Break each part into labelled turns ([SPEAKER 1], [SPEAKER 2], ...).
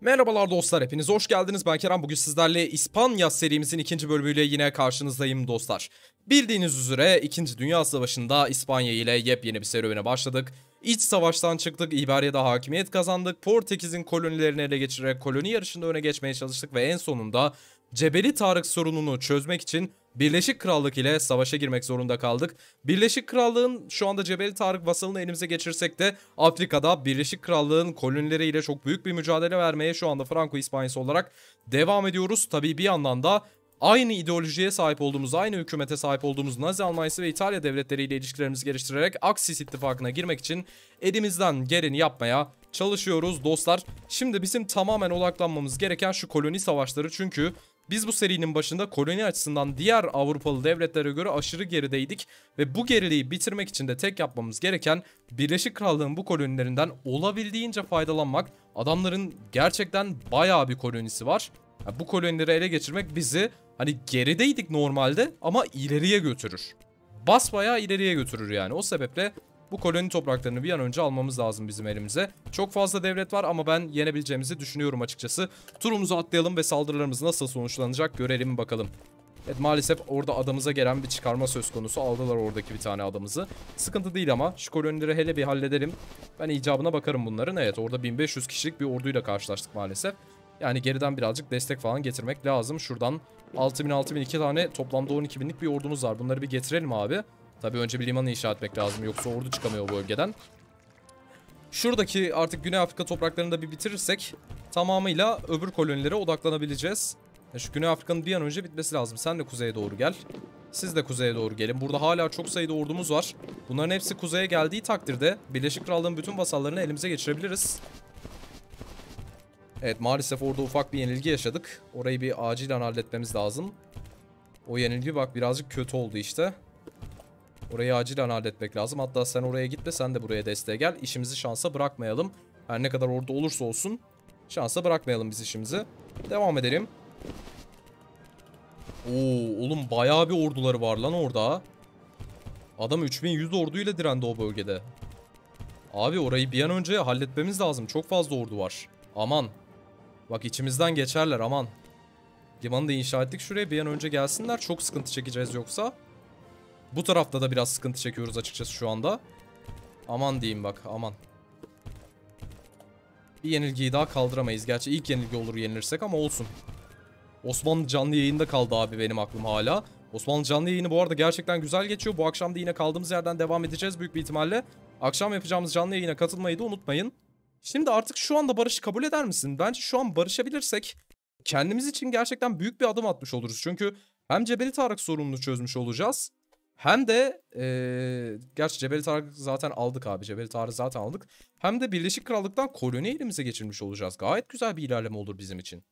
[SPEAKER 1] Merhabalar dostlar hepiniz hoş geldiniz ben Kerem bugün sizlerle İspanya serimizin ikinci bölümüyle yine karşınızdayım dostlar. Bildiğiniz üzere 2. Dünya Savaşı'nda İspanya ile yepyeni bir serüvene başladık. İç savaştan çıktık, İberya'da hakimiyet kazandık, Portekiz'in kolonilerini ele geçirerek koloni yarışında öne geçmeye çalıştık ve en sonunda Cebeli Tarık sorununu çözmek için Birleşik Krallık ile savaşa girmek zorunda kaldık. Birleşik Krallık'ın şu anda Cebeli Tarık vasalını elimize geçirsek de Afrika'da Birleşik Krallık'ın kolonileriyle çok büyük bir mücadele vermeye şu anda Franco İspanyası olarak devam ediyoruz. Tabii bir yandan da aynı ideolojiye sahip olduğumuz, aynı hükümete sahip olduğumuz Nazi Almanyası ve İtalya devletleriyle ilişkilerimizi geliştirerek Aksis ittifakına girmek için elimizden geleni yapmaya çalışıyoruz dostlar. Şimdi bizim tamamen odaklanmamız gereken şu koloni savaşları çünkü biz bu serinin başında koloni açısından diğer Avrupalı devletlere göre aşırı gerideydik ve bu geriliği bitirmek için de tek yapmamız gereken Birleşik Krallığın bu kolonilerinden olabildiğince faydalanmak. Adamların gerçekten bayağı bir kolonisi var. Yani bu kolonileri ele geçirmek bizi hani gerideydik normalde ama ileriye götürür. Basbayağı ileriye götürür yani. O sebeple bu koloni topraklarını bir an önce almamız lazım bizim elimize. Çok fazla devlet var ama ben yenebileceğimizi düşünüyorum açıkçası. Turumuzu atlayalım ve saldırılarımız nasıl sonuçlanacak görelim bakalım. Evet maalesef orada adamıza gelen bir çıkarma söz konusu. Aldılar oradaki bir tane adamızı. Sıkıntı değil ama şu kolonileri hele bir halledelim. Ben icabına bakarım bunların. Evet orada 1500 kişilik bir orduyla karşılaştık maalesef. Yani geriden birazcık destek falan getirmek lazım. Şuradan 6000 6000 iki tane toplamda 12000'lik bir ordumuz var. Bunları bir getirelim abi. Tabii önce bir limanı inşa etmek lazım. Yoksa ordu çıkamıyor bu bölgeden. Şuradaki artık Güney Afrika topraklarını da bir bitirirsek tamamıyla öbür kolonilere odaklanabileceğiz. Şu Güney Afrika'nın bir an önce bitmesi lazım. Sen de kuzeye doğru gel. Siz de kuzeye doğru gelin. Burada hala çok sayıda ordumuz var. Bunların hepsi kuzeye geldiği takdirde Birleşik Krallığın bütün vasallarını elimize geçirebiliriz. Evet maalesef orada ufak bir yenilgi yaşadık. Orayı bir acilen halletmemiz lazım. O yenilgi bak birazcık kötü oldu işte. Orayı acilen halletmek lazım. Hatta sen oraya gitme sen de buraya desteğe gel. İşimizi şansa bırakmayalım. Her ne kadar orada olursa olsun şansa bırakmayalım biz işimizi. Devam edelim. Oo oğlum bayağı bir orduları var lan orada. Adam 3100 orduyla direndi o bölgede. Abi orayı bir an önce halletmemiz lazım. Çok fazla ordu var. Aman. Bak içimizden geçerler aman. Limanı da inşa ettik şuraya bir an önce gelsinler. Çok sıkıntı çekeceğiz yoksa. Bu tarafta da biraz sıkıntı çekiyoruz açıkçası şu anda. Aman diyeyim bak aman. Bir yenilgiyi daha kaldıramayız. Gerçi ilk yenilgi olur yenilirsek ama olsun. Osmanlı canlı yayında kaldı abi benim aklım hala. Osmanlı canlı yayını bu arada gerçekten güzel geçiyor. Bu akşam da yine kaldığımız yerden devam edeceğiz büyük bir ihtimalle. Akşam yapacağımız canlı yayına katılmayı da unutmayın. Şimdi artık şu anda barışı kabul eder misin? Bence şu an barışabilirsek kendimiz için gerçekten büyük bir adım atmış oluruz. Çünkü hem Cebeli Tarık sorununu çözmüş olacağız. Hem de ee, gerçi Cebeli Tarık zaten aldık abi. Cebeli Tarık zaten aldık. Hem de Birleşik Krallık'tan koloni elimize geçirmiş olacağız. Gayet güzel bir ilerleme olur bizim için.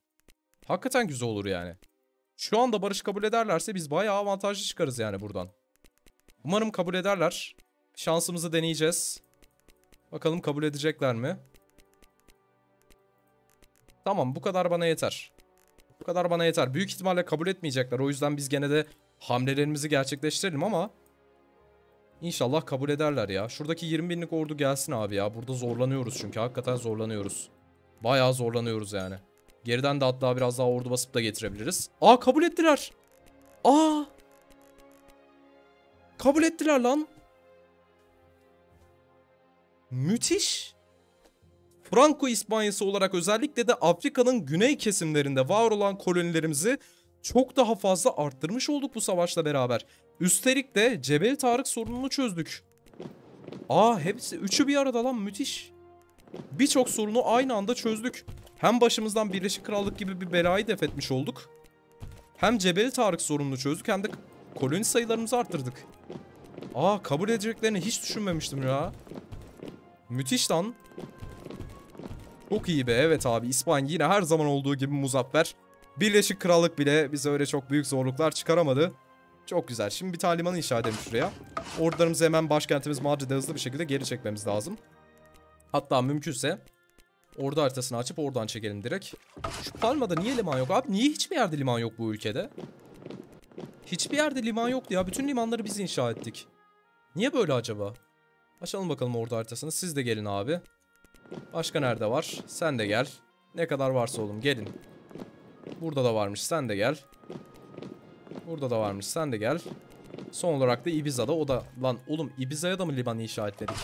[SPEAKER 1] Hakikaten güzel olur yani. Şu anda barış kabul ederlerse biz bayağı avantajlı çıkarız yani buradan. Umarım kabul ederler. Şansımızı deneyeceğiz. Bakalım kabul edecekler mi? Tamam bu kadar bana yeter. Bu kadar bana yeter. Büyük ihtimalle kabul etmeyecekler. O yüzden biz gene de hamlelerimizi gerçekleştirelim ama İnşallah kabul ederler ya. Şuradaki 20 binlik ordu gelsin abi ya. Burada zorlanıyoruz çünkü. Hakikaten zorlanıyoruz. Bayağı zorlanıyoruz yani. Geriden de hatta biraz daha ordu basıp da getirebiliriz. Aa kabul ettiler. Aa. Kabul ettiler lan. Müthiş. Franco İspanyası olarak özellikle de Afrika'nın güney kesimlerinde var olan kolonilerimizi çok daha fazla arttırmış olduk bu savaşla beraber. Üstelik de Cebel Tarık sorununu çözdük. Aa hepsi üçü bir arada lan müthiş. Birçok sorunu aynı anda çözdük. Hem başımızdan Birleşik Krallık gibi bir belayı def etmiş olduk. Hem Cebel Tarık sorununu çözdük hem de koloni sayılarımızı arttırdık. Aa kabul edeceklerini hiç düşünmemiştim ya. Müthiş lan. Çok iyi be evet abi İspanya yine her zaman olduğu gibi muzaffer. Birleşik Krallık bile bize öyle çok büyük zorluklar çıkaramadı. Çok güzel. Şimdi bir tane liman inşa edelim şuraya. Ordularımızı hemen başkentimiz Madrid'e hızlı bir şekilde geri çekmemiz lazım. Hatta mümkünse ordu haritasını açıp oradan çekelim direkt. Şu Palma'da niye liman yok? Abi niye hiçbir yerde liman yok bu ülkede? Hiçbir yerde liman yoktu ya. Bütün limanları biz inşa ettik. Niye böyle acaba? Açalım bakalım ordu haritasını. Siz de gelin abi. Başka nerede var? Sen de gel. Ne kadar varsa oğlum gelin. Burada da varmış sen de gel. Burada da varmış sen de gel. Son olarak da Ibiza'da o da lan oğlum Ibiza'ya da mı liman inşa etmedik?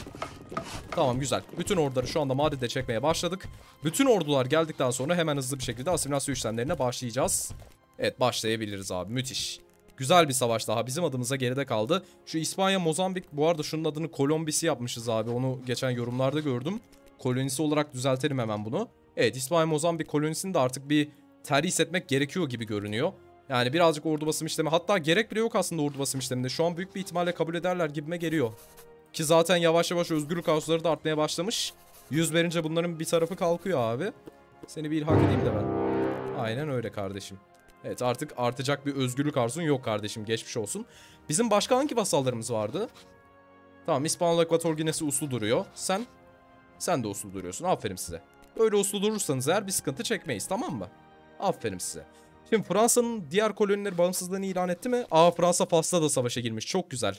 [SPEAKER 1] Tamam güzel. Bütün orduları şu anda Madrid'de çekmeye başladık. Bütün ordular geldikten sonra hemen hızlı bir şekilde asimilasyon işlemlerine başlayacağız. Evet başlayabiliriz abi müthiş. Güzel bir savaş daha bizim adımıza geride kaldı. Şu İspanya Mozambik bu arada şunun adını Kolombisi yapmışız abi. Onu geçen yorumlarda gördüm. Kolonisi olarak düzeltelim hemen bunu. Evet İspanya Mozambik kolonisini de artık bir terhis etmek gerekiyor gibi görünüyor. Yani birazcık ordu basım işlemi hatta gerek bile yok aslında ordu basım işleminde. Şu an büyük bir ihtimalle kabul ederler gibime geliyor. Ki zaten yavaş yavaş özgürlük havuzları da artmaya başlamış. Yüz verince bunların bir tarafı kalkıyor abi. Seni bir ilhak edeyim de ben. Aynen öyle kardeşim. Evet artık artacak bir özgürlük arzun yok kardeşim geçmiş olsun. Bizim başka hangi vasallarımız vardı? Tamam İspanyol Ekvator Ginesi uslu duruyor. Sen? Sen de uslu duruyorsun aferin size. Öyle uslu durursanız eğer bir sıkıntı çekmeyiz tamam mı? Aferin size. Şimdi Fransa'nın diğer kolonileri bağımsızlığını ilan etti mi? Aa Fransa Fas'ta da savaşa girmiş. Çok güzel.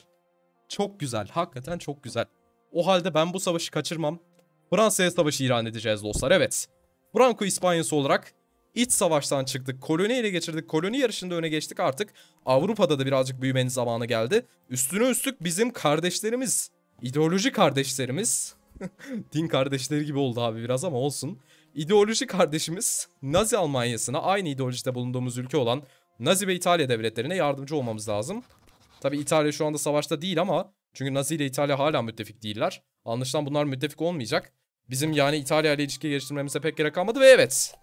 [SPEAKER 1] Çok güzel. Hakikaten çok güzel. O halde ben bu savaşı kaçırmam. Fransa'ya savaşı ilan edeceğiz dostlar. Evet. Franco İspanyası olarak iç savaştan çıktık. Koloni ele geçirdik. Koloni yarışında öne geçtik artık. Avrupa'da da birazcık büyümenin zamanı geldi. Üstüne üstlük bizim kardeşlerimiz. ideoloji kardeşlerimiz. Din kardeşleri gibi oldu abi biraz ama olsun. İdeoloji kardeşimiz Nazi Almanyası'na aynı ideolojide bulunduğumuz ülke olan Nazi ve İtalya devletlerine yardımcı olmamız lazım. Tabi İtalya şu anda savaşta değil ama çünkü Nazi ile İtalya hala müttefik değiller. Anlaşılan bunlar müttefik olmayacak. Bizim yani İtalya ile ilişki geliştirmemize pek gerek kalmadı ve evet.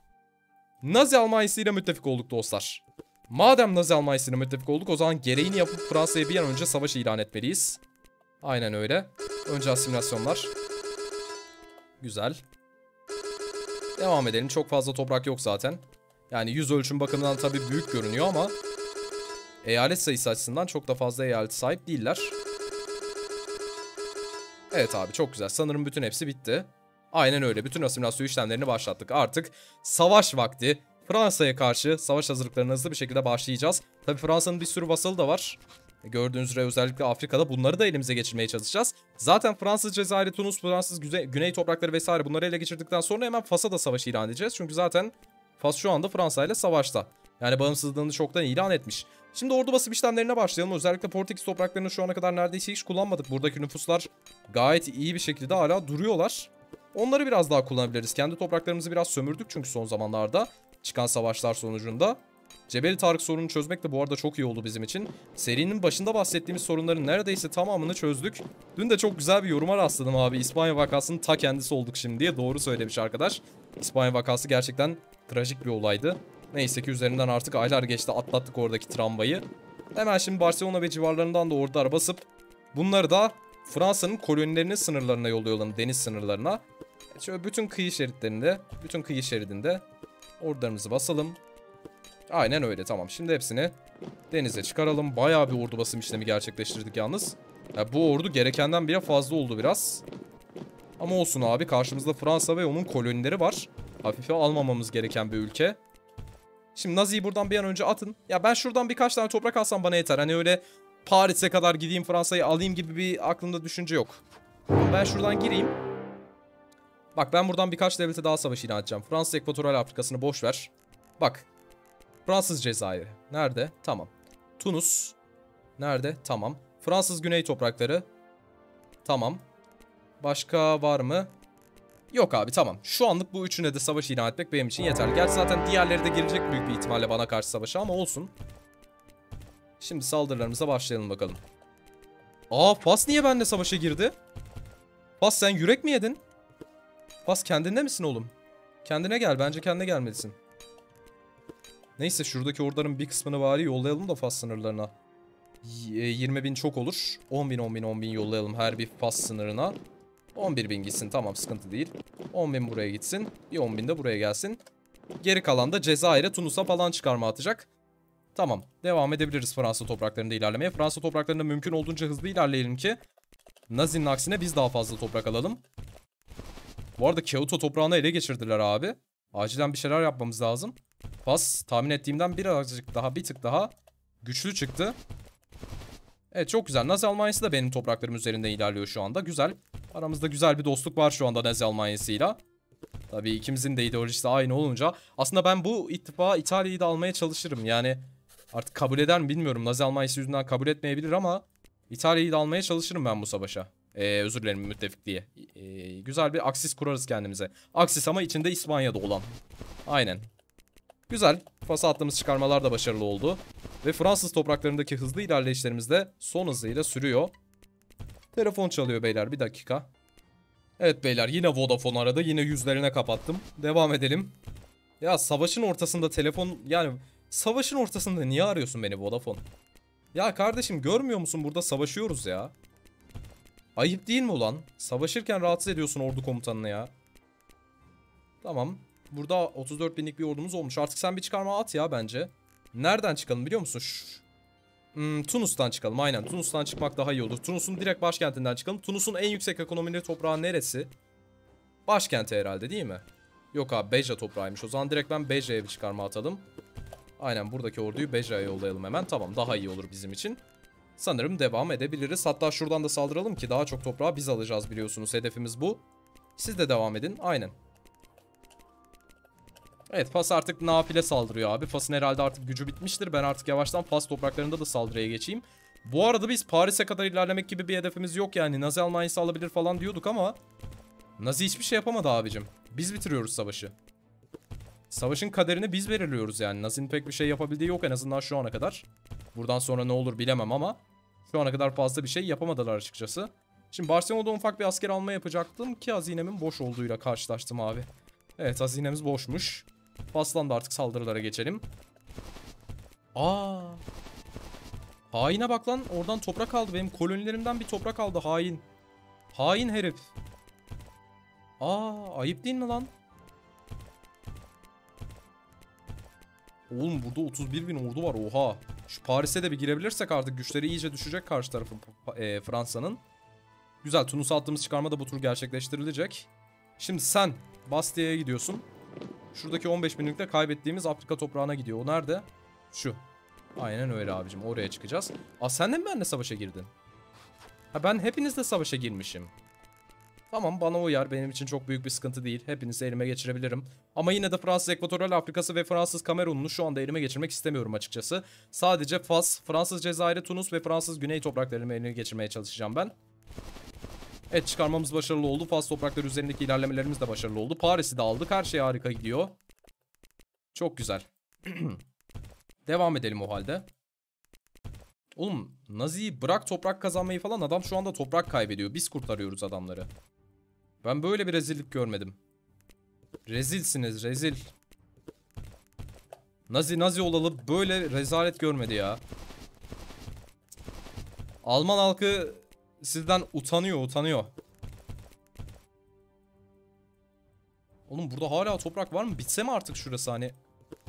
[SPEAKER 1] Nazi Almanyası ile müttefik olduk dostlar. Madem Nazi Almanyası ile müttefik olduk o zaman gereğini yapıp Fransa'ya bir an önce savaş ilan etmeliyiz. Aynen öyle. Önce asimilasyonlar. Güzel. Devam edelim. Çok fazla toprak yok zaten. Yani yüz ölçüm bakımından tabii büyük görünüyor ama eyalet sayısı açısından çok da fazla eyalet sahip değiller. Evet abi çok güzel. Sanırım bütün hepsi bitti. Aynen öyle. Bütün asimilasyon işlemlerini başlattık. Artık savaş vakti. Fransa'ya karşı savaş hazırlıklarına hızlı bir şekilde başlayacağız. Tabii Fransa'nın bir sürü vasalı da var. Gördüğünüz üzere özellikle Afrika'da bunları da elimize geçirmeye çalışacağız. Zaten Fransız Cezayir, Tunus, Fransız Güney, Güney toprakları vesaire bunları ele geçirdikten sonra hemen Fas'a da savaş ilan edeceğiz. Çünkü zaten Fas şu anda Fransa ile savaşta. Yani bağımsızlığını çoktan ilan etmiş. Şimdi ordu basım işlemlerine başlayalım. Özellikle Portekiz topraklarını şu ana kadar neredeyse hiç kullanmadık. Buradaki nüfuslar gayet iyi bir şekilde hala duruyorlar. Onları biraz daha kullanabiliriz. Kendi topraklarımızı biraz sömürdük çünkü son zamanlarda çıkan savaşlar sonucunda. Cebeli Tarık sorununu çözmek de bu arada çok iyi oldu bizim için. Serinin başında bahsettiğimiz sorunların neredeyse tamamını çözdük. Dün de çok güzel bir yoruma rastladım abi. İspanya vakasının ta kendisi olduk şimdi diye doğru söylemiş arkadaş. İspanya vakası gerçekten trajik bir olaydı. Neyse ki üzerinden artık aylar geçti atlattık oradaki tramvayı. Hemen şimdi Barcelona ve civarlarından da ordular basıp bunları da Fransa'nın kolonilerinin sınırlarına yollayalım deniz sınırlarına. Şöyle bütün kıyı şeritlerinde, bütün kıyı şeridinde ordularımızı basalım. Aynen öyle tamam. Şimdi hepsini denize çıkaralım. Bayağı bir ordu basım işlemi gerçekleştirdik yalnız. Ya bu ordu gerekenden bile fazla oldu biraz. Ama olsun abi karşımızda Fransa ve onun kolonileri var. Hafife almamamız gereken bir ülke. Şimdi Nazi'yi buradan bir an önce atın. Ya ben şuradan birkaç tane toprak alsam bana yeter. Hani öyle Paris'e kadar gideyim Fransa'yı alayım gibi bir aklımda düşünce yok. Ben şuradan gireyim. Bak ben buradan birkaç devlete daha savaş ilan edeceğim. Fransa Ekvatoral Afrika'sını boş ver. Bak. Fransız Cezayir. Nerede? Tamam. Tunus. Nerede? Tamam. Fransız Güney toprakları. Tamam. Başka var mı? Yok abi tamam. Şu anlık bu üçüne de savaş ilan etmek benim için yeterli. Gerçi zaten diğerleri de girecek büyük bir ihtimalle bana karşı savaşa ama olsun. Şimdi saldırılarımıza başlayalım bakalım. Aa Fas niye benimle savaşa girdi? Fas sen yürek mi yedin? Fas kendinde misin oğlum? Kendine gel. Bence kendine gelmelisin. Neyse şuradaki orduların bir kısmını bari yollayalım da Fas sınırlarına. Y 20 bin çok olur. 10 bin 10 bin 10 bin yollayalım her bir Fas sınırına. 11 bin gitsin tamam sıkıntı değil. 10 bin buraya gitsin. Bir 10 bin de buraya gelsin. Geri kalan da Cezayir'e Tunus'a falan çıkarma atacak. Tamam. Devam edebiliriz Fransa topraklarında ilerlemeye. Fransa topraklarında mümkün olduğunca hızlı ilerleyelim ki Nazi'nin aksine biz daha fazla toprak alalım. Bu arada Kyoto toprağını ele geçirdiler abi. Acilen bir şeyler yapmamız lazım. Fas tahmin ettiğimden birazcık daha bir tık daha güçlü çıktı. Evet çok güzel. Nazi Almanyası da benim topraklarım üzerinde ilerliyor şu anda. Güzel. Aramızda güzel bir dostluk var şu anda Nazi Almanyası'yla. Tabii ikimizin de ideolojisi aynı olunca aslında ben bu ittifa İtalya'yı da almaya çalışırım. Yani artık kabul eder mi bilmiyorum. Nazi Almanya'sı yüzünden kabul etmeyebilir ama İtalya'yı da almaya çalışırım ben bu savaşa. Ee, özür dilerim müttefik diye. Ee, güzel bir aksis kurarız kendimize. Aksis ama içinde İspanya'da olan. Aynen. Güzel. Fas'a attığımız çıkarmalar da başarılı oldu. Ve Fransız topraklarındaki hızlı ilerleyişlerimiz de son hızıyla sürüyor. Telefon çalıyor beyler bir dakika. Evet beyler yine Vodafone aradı. Yine yüzlerine kapattım. Devam edelim. Ya savaşın ortasında telefon yani savaşın ortasında niye arıyorsun beni Vodafone? Ya kardeşim görmüyor musun burada savaşıyoruz ya. Ayıp değil mi ulan? Savaşırken rahatsız ediyorsun ordu komutanını ya. Tamam. Burada 34 binlik bir ordumuz olmuş. Artık sen bir çıkarma at ya bence. Nereden çıkalım biliyor musun? Hmm, Tunus'tan çıkalım aynen. Tunus'tan çıkmak daha iyi olur. Tunus'un direkt başkentinden çıkalım. Tunus'un en yüksek ekonomili toprağı neresi? Başkenti herhalde değil mi? Yok abi Beja toprağıymış. O zaman direkt ben Beja'ya bir çıkarma atalım. Aynen buradaki orduyu Beja'ya yollayalım hemen. Tamam daha iyi olur bizim için. Sanırım devam edebiliriz. Hatta şuradan da saldıralım ki daha çok toprağı biz alacağız biliyorsunuz. Hedefimiz bu. Siz de devam edin. Aynen. Evet Fas artık nafile saldırıyor abi. Fas'ın herhalde artık gücü bitmiştir. Ben artık yavaştan Fas topraklarında da saldırıya geçeyim. Bu arada biz Paris'e kadar ilerlemek gibi bir hedefimiz yok yani. Nazi Almanya'sı alabilir falan diyorduk ama... Nazi hiçbir şey yapamadı abicim. Biz bitiriyoruz savaşı. Savaşın kaderini biz belirliyoruz yani. Nazi'nin pek bir şey yapabildiği yok en azından şu ana kadar. Buradan sonra ne olur bilemem ama... Şu ana kadar fazla bir şey yapamadılar açıkçası. Şimdi Barcelona'da ufak bir asker alma yapacaktım ki hazinemin boş olduğuyla karşılaştım abi. Evet hazinemiz boşmuş. Fas'tan da artık saldırılara geçelim. Aa. Haine bak lan. Oradan toprak aldı. Benim kolonilerimden bir toprak aldı hain. Hain herif. Aa ayıp değil mi lan? Oğlum burada 31 bin ordu var oha. Şu Paris'e de bir girebilirsek artık güçleri iyice düşecek karşı tarafı e, Fransa'nın. Güzel Tunus'a attığımız çıkarma da bu tur gerçekleştirilecek. Şimdi sen Bastia'ya gidiyorsun. Şuradaki 15 binlikte kaybettiğimiz Afrika toprağına gidiyor. O nerede? Şu. Aynen öyle abicim. Oraya çıkacağız. Aa sen de mi benimle savaşa girdin? Ha ben hepinizle savaşa girmişim. Tamam bana uyar. Benim için çok büyük bir sıkıntı değil. Hepinizi elime geçirebilirim. Ama yine de Fransız Ekvatoral Afrikası ve Fransız Kamerun'u şu anda elime geçirmek istemiyorum açıkçası. Sadece Fas, Fransız Cezayir'i, Tunus ve Fransız Güney topraklarını elime geçirmeye çalışacağım ben. Evet çıkarmamız başarılı oldu. Fas toprakları üzerindeki ilerlemelerimiz de başarılı oldu. Paris'i de aldık. Her şey harika gidiyor. Çok güzel. Devam edelim o halde. Oğlum Nazi'yi bırak toprak kazanmayı falan adam şu anda toprak kaybediyor. Biz kurtarıyoruz adamları. Ben böyle bir rezillik görmedim. Rezilsiniz rezil. Nazi Nazi olalı böyle rezalet görmedi ya. Alman halkı sizden utanıyor utanıyor. Oğlum burada hala toprak var mı? Bitse mi artık şurası hani?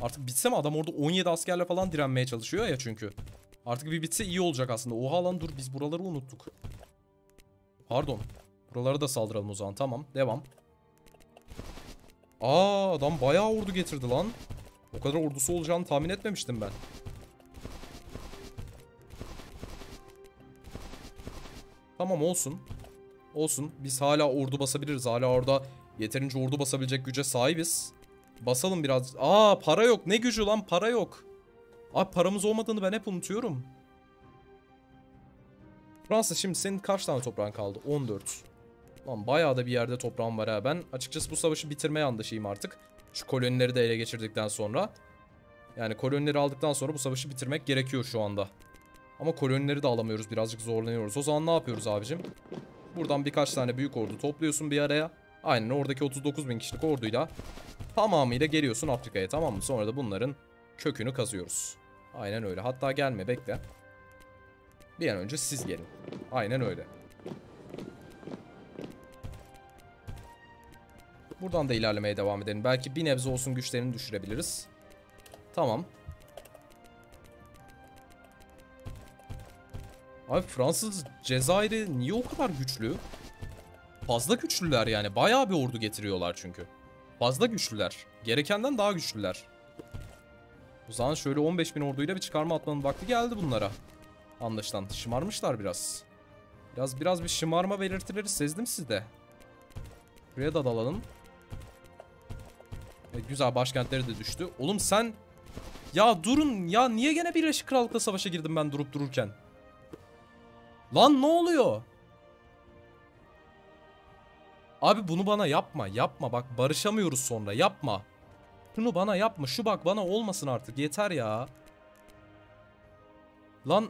[SPEAKER 1] Artık bitse mi? Adam orada 17 askerle falan direnmeye çalışıyor ya çünkü. Artık bir bitse iyi olacak aslında. Oha lan dur biz buraları unuttuk. Pardon. Buralara da saldıralım o zaman. Tamam. Devam. Aa adam bayağı ordu getirdi lan. O kadar ordusu olacağını tahmin etmemiştim ben. Tamam olsun. Olsun. Biz hala ordu basabiliriz. Hala orada yeterince ordu basabilecek güce sahibiz. Basalım biraz. Aa para yok. Ne gücü lan para yok. Abi paramız olmadığını ben hep unutuyorum. Fransa şimdi senin kaç tane toprağın kaldı? 14. Lan bayağı da bir yerde toprağım var ha. Ben açıkçası bu savaşı bitirme yandaşıyım artık. Şu kolonileri de ele geçirdikten sonra. Yani kolonileri aldıktan sonra bu savaşı bitirmek gerekiyor şu anda. Ama kolonileri de alamıyoruz. Birazcık zorlanıyoruz. O zaman ne yapıyoruz abicim? Buradan birkaç tane büyük ordu topluyorsun bir araya. Aynen oradaki 39 bin kişilik orduyla tamamıyla geliyorsun Afrika'ya tamam mı? Sonra da bunların kökünü kazıyoruz. Aynen öyle. Hatta gelme bekle. Bir an önce siz gelin. Aynen öyle. Buradan da ilerlemeye devam edelim. Belki bir nebze olsun güçlerini düşürebiliriz. Tamam. Abi Fransız Cezayir'i niye o kadar güçlü? Fazla güçlüler yani. Bayağı bir ordu getiriyorlar çünkü. Fazla güçlüler. Gerekenden daha güçlüler. O zaman şöyle 15 bin orduyla bir çıkarma atmanın vakti geldi bunlara. Anlaşılan şımarmışlar biraz. Biraz biraz bir şımarma belirtileri sezdim sizde. Buraya da dalalım. Evet, güzel başkentleri de düştü. Oğlum sen... Ya durun ya niye gene Birleşik Krallık'la savaşa girdim ben durup dururken? Lan ne oluyor? Abi bunu bana yapma yapma bak barışamıyoruz sonra yapma. Şunu bana yapma şu bak bana olmasın artık yeter ya. Lan.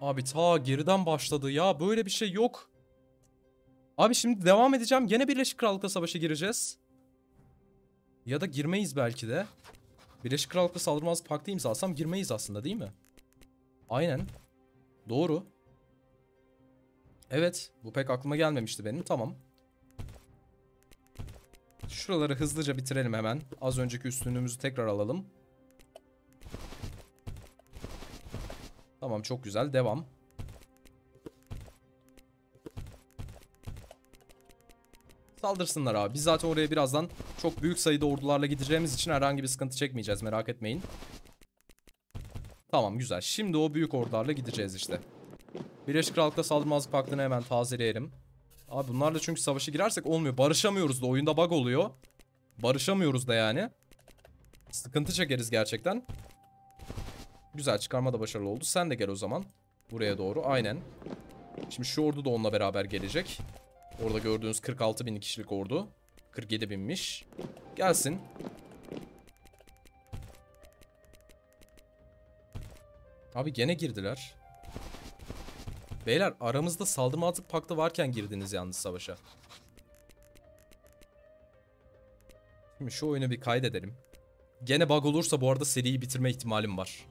[SPEAKER 1] Abi ta geriden başladı ya böyle bir şey yok. Abi şimdi devam edeceğim gene Birleşik Krallık'la savaşa gireceğiz. Ya da girmeyiz belki de. Birleşik Krallık'la saldırmazlık paktı imzalasam girmeyiz aslında değil mi? Aynen. Doğru. Evet. Bu pek aklıma gelmemişti benim. Tamam. Şuraları hızlıca bitirelim hemen. Az önceki üstünlüğümüzü tekrar alalım. Tamam çok güzel. Devam. Saldırsınlar abi. Biz zaten oraya birazdan çok büyük sayıda ordularla gideceğimiz için herhangi bir sıkıntı çekmeyeceğiz. Merak etmeyin. Tamam güzel. Şimdi o büyük ordularla gideceğiz işte. Birleşik Krallık'ta saldırmazlık paktını hemen tazeleyelim. Abi bunlarla çünkü savaşa girersek olmuyor. Barışamıyoruz da oyunda bug oluyor. Barışamıyoruz da yani. Sıkıntı çekeriz gerçekten. Güzel çıkarma da başarılı oldu. Sen de gel o zaman. Buraya doğru aynen. Şimdi şu ordu da onunla beraber gelecek. Orada gördüğünüz 46 bin kişilik ordu. 47 binmiş. Gelsin. Abi gene girdiler. Beyler aramızda saldırmazlık paktı varken girdiniz yalnız savaşa. Şimdi şu oyunu bir kaydedelim. Gene bug olursa bu arada seriyi bitirme ihtimalim var.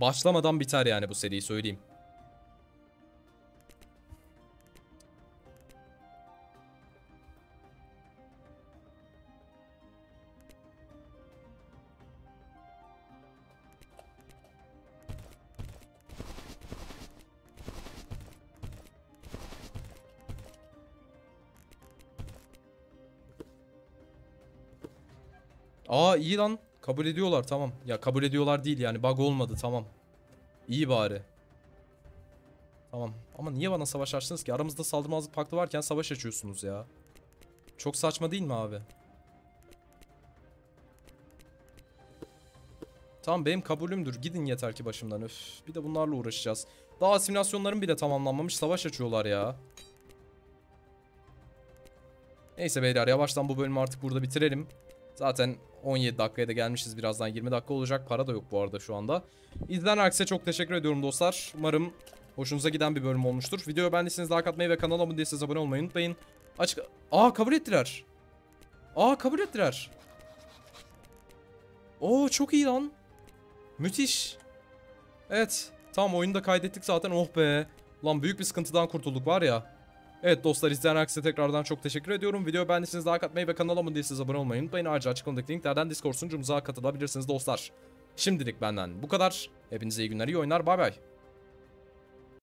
[SPEAKER 1] Başlamadan biter yani bu seriyi söyleyeyim. Aa iyi lan. Kabul ediyorlar tamam. Ya kabul ediyorlar değil yani bug olmadı tamam. İyi bari. Tamam. Ama niye bana savaş açtınız ki? Aramızda saldırmazlık paktı varken savaş açıyorsunuz ya. Çok saçma değil mi abi? Tamam benim kabulümdür. Gidin yeter ki başımdan. Öf. Bir de bunlarla uğraşacağız. Daha asimilasyonlarım bile tamamlanmamış. Savaş açıyorlar ya. Neyse beyler yavaştan bu bölümü artık burada bitirelim. Zaten 17 dakikaya da gelmişiz. Birazdan 20 dakika olacak. Para da yok bu arada şu anda. İzleyen herkese çok teşekkür ediyorum dostlar. Umarım hoşunuza giden bir bölüm olmuştur. Videoyu beğendiyseniz like atmayı ve kanala abone değilseniz abone olmayı unutmayın. Açık... Aa kabul ettiler. Aa kabul ettiler. Oo çok iyi lan. Müthiş. Evet. Tamam oyunu da kaydettik zaten. Oh be. Lan büyük bir sıkıntıdan kurtulduk var ya. Evet dostlar izleyen herkese tekrardan çok teşekkür ediyorum. Video beğendiyseniz like atmayı ve kanala abone değilseniz abone olmayı unutmayın. Ayrıca açıklamadaki linklerden Discord sunucumuza katılabilirsiniz dostlar. Şimdilik benden bu kadar. Hepinize iyi günler, iyi oyunlar. Bay bay.